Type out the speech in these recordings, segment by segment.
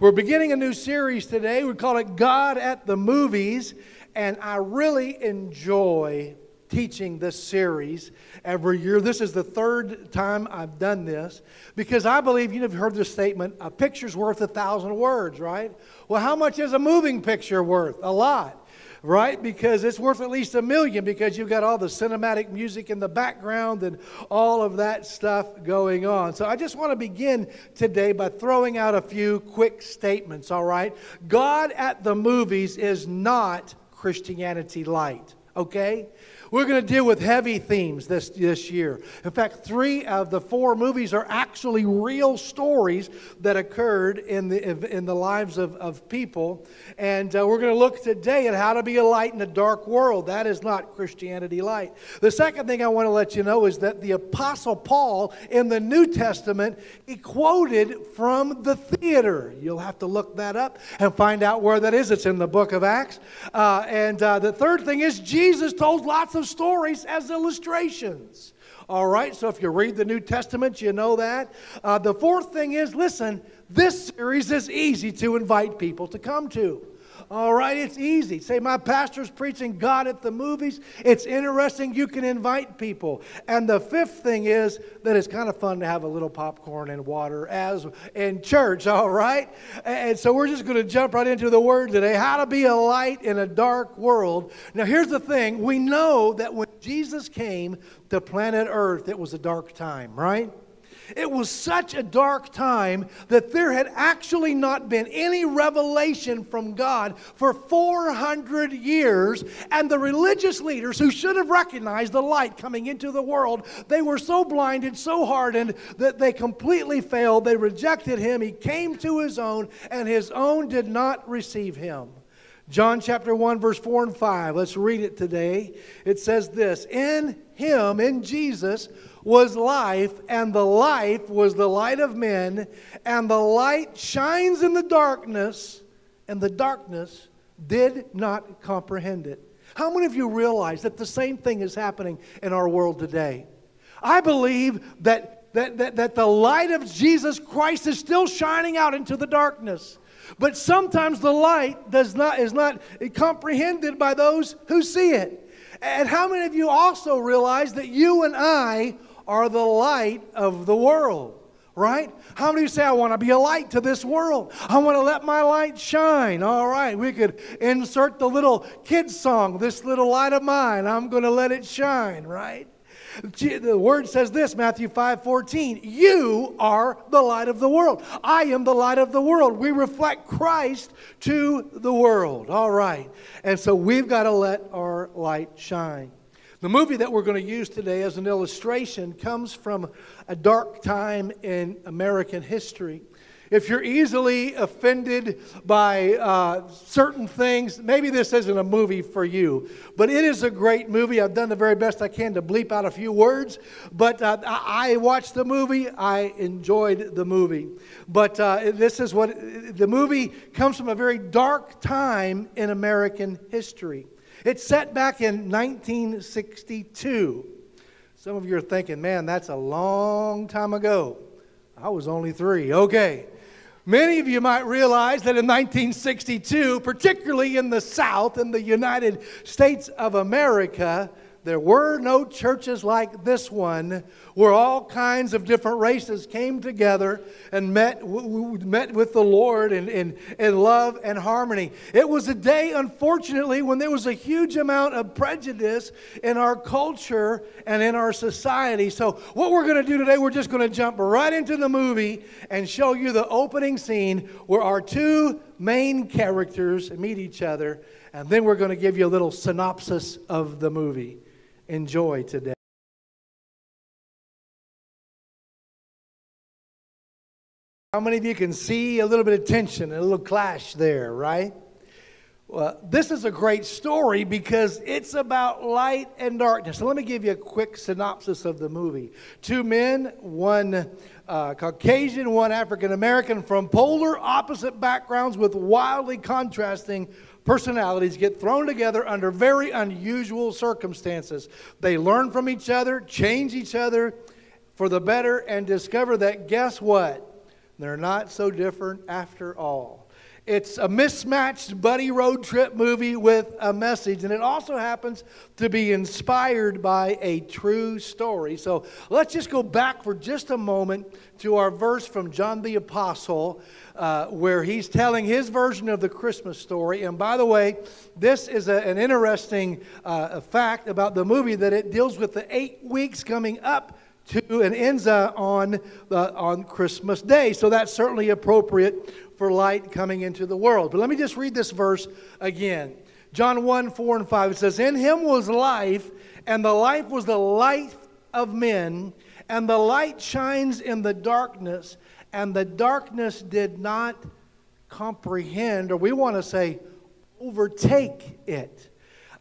We're beginning a new series today. We call it God at the Movies, and I really enjoy teaching this series every year. This is the third time I've done this because I believe you've heard this statement a picture's worth a thousand words, right? Well, how much is a moving picture worth? A lot right? Because it's worth at least a million because you've got all the cinematic music in the background and all of that stuff going on. So I just want to begin today by throwing out a few quick statements, all right? God at the movies is not Christianity light, okay? We're going to deal with heavy themes this, this year. In fact, three of the four movies are actually real stories that occurred in the, in the lives of, of people. And uh, we're going to look today at how to be a light in a dark world. That is not Christianity light. The second thing I want to let you know is that the Apostle Paul in the New Testament, he quoted from the theater. You'll have to look that up and find out where that is. It's in the book of Acts. Uh, and uh, the third thing is Jesus told lots of of stories as illustrations. All right, so if you read the New Testament, you know that. Uh, the fourth thing is listen, this series is easy to invite people to come to. All right, it's easy. Say, my pastor's preaching God at the movies. It's interesting. You can invite people. And the fifth thing is that it's kind of fun to have a little popcorn and water as in church, all right? And so we're just going to jump right into the word today how to be a light in a dark world. Now, here's the thing we know that when Jesus came to planet Earth, it was a dark time, right? It was such a dark time that there had actually not been any revelation from God for 400 years. And the religious leaders who should have recognized the light coming into the world, they were so blinded, so hardened that they completely failed. They rejected him. He came to his own, and his own did not receive him. John chapter 1, verse 4 and 5. Let's read it today. It says this In him, in Jesus, was life, and the life was the light of men, and the light shines in the darkness, and the darkness did not comprehend it. How many of you realize that the same thing is happening in our world today? I believe that, that, that, that the light of Jesus Christ is still shining out into the darkness. But sometimes the light does not, is not comprehended by those who see it. And how many of you also realize that you and I are the light of the world right? How many say, I want to be a light to this world? I want to let my light shine. All right, we could insert the little kid song, This Little Light of Mine, I'm going to let it shine, right? The word says this, Matthew 5 14. You are the light of the world. I am the light of the world. We reflect Christ to the world. All right. And so we've got to let our light shine. The movie that we're going to use today as an illustration comes from a dark time in American history. If you're easily offended by uh, certain things, maybe this isn't a movie for you, but it is a great movie. I've done the very best I can to bleep out a few words, but uh, I watched the movie. I enjoyed the movie. But uh, this is what the movie comes from a very dark time in American history. It's set back in 1962. Some of you are thinking, man, that's a long time ago. I was only three. Okay. Many of you might realize that in 1962, particularly in the South, in the United States of America, there were no churches like this one where all kinds of different races came together and met, met with the Lord in, in, in love and harmony. It was a day, unfortunately, when there was a huge amount of prejudice in our culture and in our society. So, what we're going to do today, we're just going to jump right into the movie and show you the opening scene where our two main characters meet each other. And then we're going to give you a little synopsis of the movie enjoy today. How many of you can see a little bit of tension, and a little clash there, right? Well, this is a great story because it's about light and darkness. So let me give you a quick synopsis of the movie. Two men, one uh, Caucasian, one African American, from polar opposite backgrounds with wildly contrasting personalities get thrown together under very unusual circumstances. They learn from each other, change each other for the better, and discover that guess what? They're not so different after all. It's a mismatched buddy road trip movie with a message, and it also happens to be inspired by a true story. So let's just go back for just a moment to our verse from John the Apostle, uh, where he's telling his version of the Christmas story. And by the way, this is a, an interesting uh, fact about the movie that it deals with the eight weeks coming up to ends uh, on, uh, on Christmas Day. So that's certainly appropriate for light coming into the world. But let me just read this verse again. John 1 4 and 5 it says, In him was life, and the life was the light of men, and the light shines in the darkness, and the darkness did not comprehend, or we want to say, overtake it.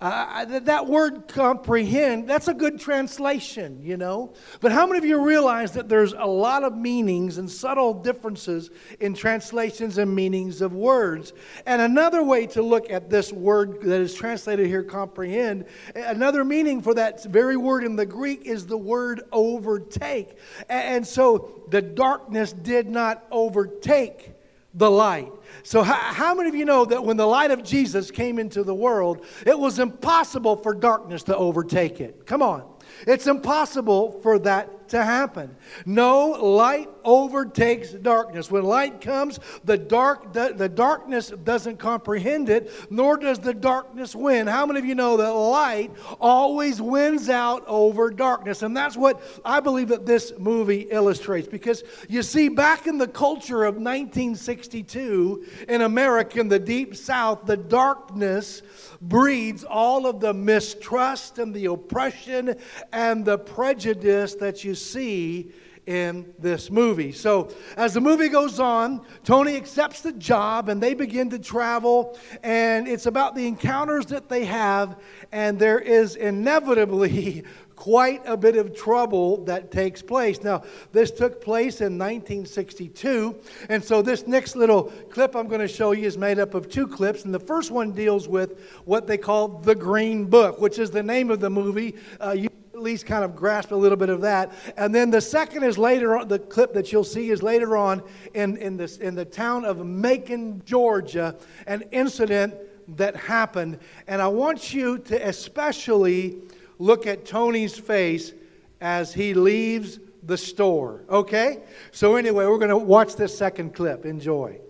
Uh, that word comprehend, that's a good translation, you know. But how many of you realize that there's a lot of meanings and subtle differences in translations and meanings of words? And another way to look at this word that is translated here, comprehend, another meaning for that very word in the Greek is the word overtake. And so the darkness did not overtake the light. So, how, how, many of you know that when the light of Jesus came into the world, it was impossible for darkness to overtake it? Come on. It's impossible for that to happen. No light overtakes darkness. When light comes, the dark the, the darkness doesn't comprehend it, nor does the darkness win. How many of you know that light always wins out over darkness? And that's what I believe that this movie illustrates. Because you see, back in the culture of 1962 in America, in the deep south, the darkness breeds all of the mistrust and the oppression and the prejudice that you see in this movie. So, as the movie goes on, Tony accepts the job and they begin to travel, and it's about the encounters that they have, and there is inevitably quite a bit of trouble that takes place. Now, this took place in 1962, and so this next little clip I'm going to show you is made up of two clips, and the first one deals with what they call the Green Book, which is the name of the movie. Uh, at least kind of grasp a little bit of that. And then the second is later on, the clip that you'll see is later on in, in, this, in the town of Macon, Georgia, an incident that happened. And I want you to especially look at Tony's face as he leaves the store. Okay? So, anyway, we're going to watch this second clip. Enjoy.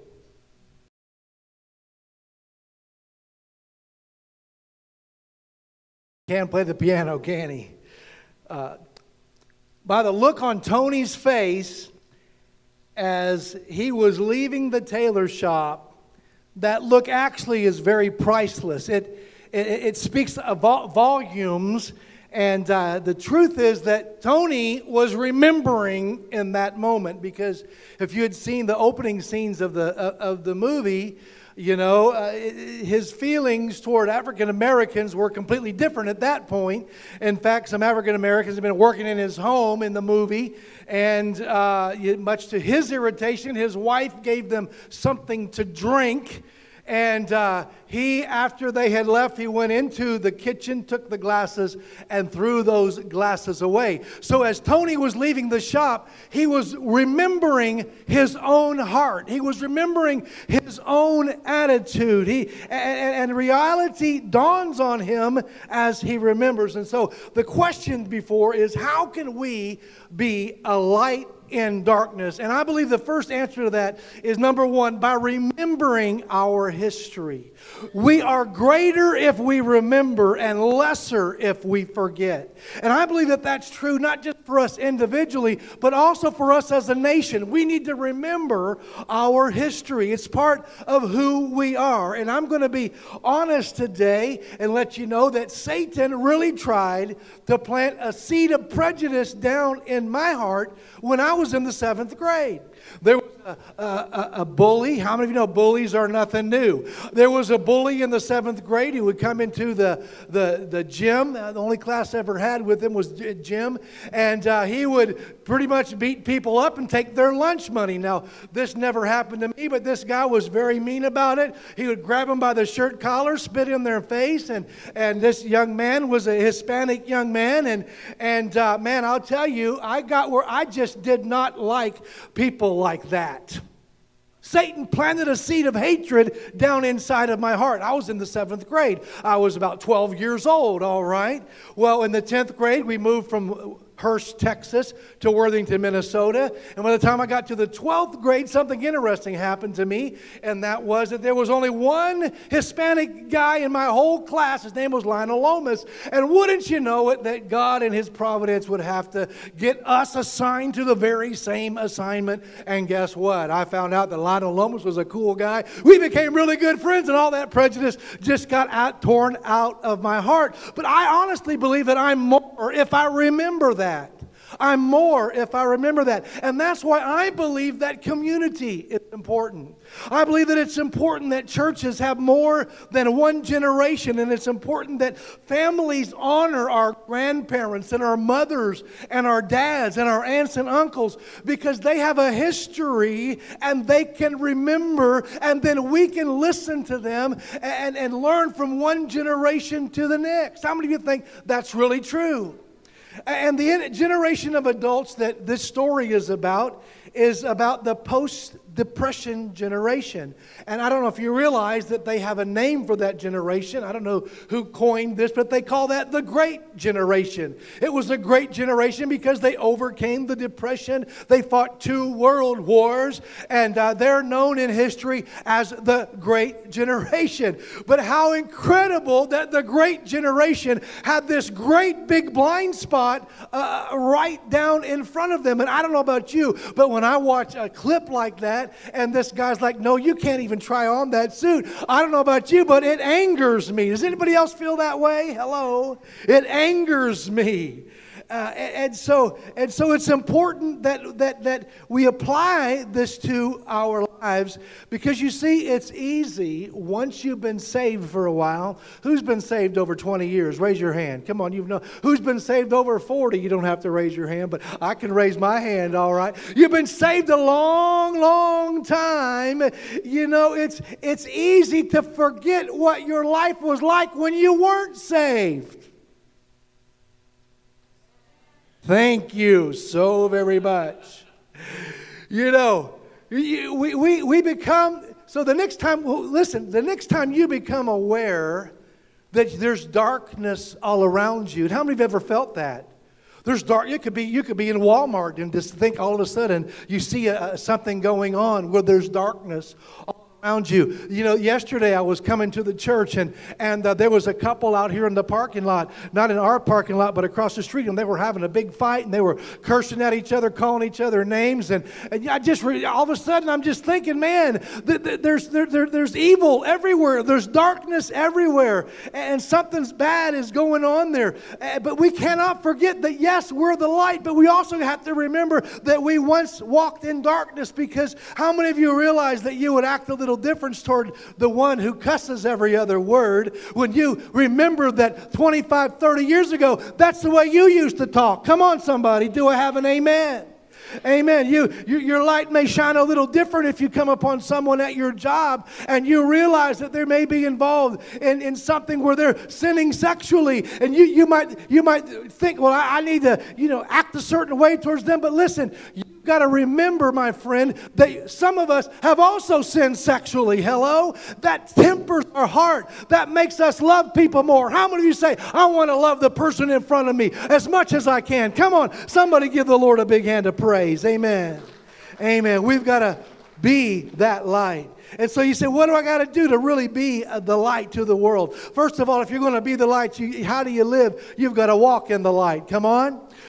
Can't play the piano, can he? Uh, by the look on Tony's face as he was leaving the tailor shop, that look actually is very priceless. It, it, it speaks of volumes. And uh, the truth is that Tony was remembering in that moment because if you had seen the opening scenes of the, uh, of the movie, you know, uh, his feelings toward African Americans were completely different at that point. In fact, some African Americans have been working in his home in the movie, and uh, much to his irritation, his wife gave them something to drink and uh, he, after they had left, he went into the kitchen, took the glasses, and threw those glasses away. So as Tony was leaving the shop, he was remembering his own heart. He was remembering his own attitude. He, and, and reality dawns on him as he remembers. And so the question before is how can we be a light in darkness? And I believe the first answer to that is number one, by remembering our history. We are greater if we remember and lesser if we forget. And I believe that that's true not just for us individually, but also for us as a nation. We need to remember our history, it's part of who we are. And I'm going to be honest today and let you know that Satan really tried to plant a seed of prejudice down in my heart when I was in the seventh grade. There was a, a, a, bully. How many of you know bullies are nothing new? There was a bully in the seventh grade who would come into the, the, the gym. Uh, the only class I ever had with him was gym. And uh, he would pretty much beat people up and take their lunch money. Now, this never happened to me, but this guy was very mean about it. He would grab them by the shirt collar, spit in their face. And, and this young man was a Hispanic young man. And, and uh, man, I'll tell you, I got where I just did not like people like that. Satan planted a seed of hatred down inside of my heart. I was in the seventh grade. I was about 12 years old, all right? Well, in the 10th grade, we moved from Hurst, Texas, to Worthington, Minnesota. And by the time I got to the 12th grade, something interesting happened to me, and that was that there was only one Hispanic guy in my whole class. His name was Lionel Lomas. And wouldn't you know it, that God in His providence would have to get us assigned to the very same assignment. And guess what? I found out that Lionel Lomas was a cool guy. We became really good friends, and all that prejudice just got out, torn out of my heart. But I honestly believe that I'm more if I remember that that. I'm more if I remember that. And that's why I believe that community is important. I believe that it's important that churches have more than one generation, and it's important that families honor our grandparents and our mothers and our dads and our aunts and uncles because they have a history and they can remember, and then we can listen to them and, and learn from one generation to the next. How many of you think that's really true? And the generation of adults that this story is about is about the post Depression generation. And I don't know if you realize that they have a name for that generation. I don't know who coined this, but they call that the Great Generation. It was a great generation because they overcame the Depression. They fought two world wars, and uh, they're known in history as the Great Generation. But how incredible that the Great Generation had this great big blind spot uh, right down in front of them. And I don't know about you, but when I watch a clip like that, and this guy's like, No, you can't even try on that suit. I don't know about you, but it angers me. Does anybody else feel that way? Hello? It angers me. Uh, and, so, and so it's important that, that, that we apply this to our lives because you see, it's easy once you've been saved for a while. Who's been saved over 20 years? Raise your hand. Come on, you've known. Who's been saved over 40? You don't have to raise your hand, but I can raise my hand, all right. You've been saved a long, long time. You know, it's, it's easy to forget what your life was like when you weren't saved. Thank you so very much. You know, we, we, we become, so the next time, listen, the next time you become aware that there's darkness all around you, how many have ever felt that? There's dark. You could be you could be in Walmart and just think all of a sudden you see a, something going on where there's darkness around you. You know, yesterday I was coming to the church and, and uh, there was a couple out here in the parking lot, not in our parking lot, but across the street, and they were having a big fight and they were cursing at each other, calling each other names. And, and I just, re- all of a sudden, I'm just thinking, man, th- th- there's, there, there, there's evil everywhere, there's darkness everywhere, and something's bad is going on there. Uh, but we cannot forget that, yes, we're the light, but we also have to remember that we once walked in darkness because how many of you realize that you would act a little little difference toward the one who cusses every other word when you remember that 25, 30 years ago, that's the way you used to talk. Come on, somebody. Do I have an amen? Amen. You, you, your light may shine a little different if you come upon someone at your job and you realize that they may be involved in, in something where they're sinning sexually. And you, you, might, you might think, well, I, I need to, you know, act a certain way towards them. But listen, you got to remember, my friend, that some of us have also sinned sexually. Hello? That tempers our heart. That makes us love people more. How many of you say, I want to love the person in front of me as much as I can? Come on, somebody give the Lord a big hand of praise. Amen. Amen. We've got to be that light. And so you say, what do I got to do to really be uh, the light to the world? First of all, if you're going to be the light, you, how do you live? You've got to walk in the light. Come on.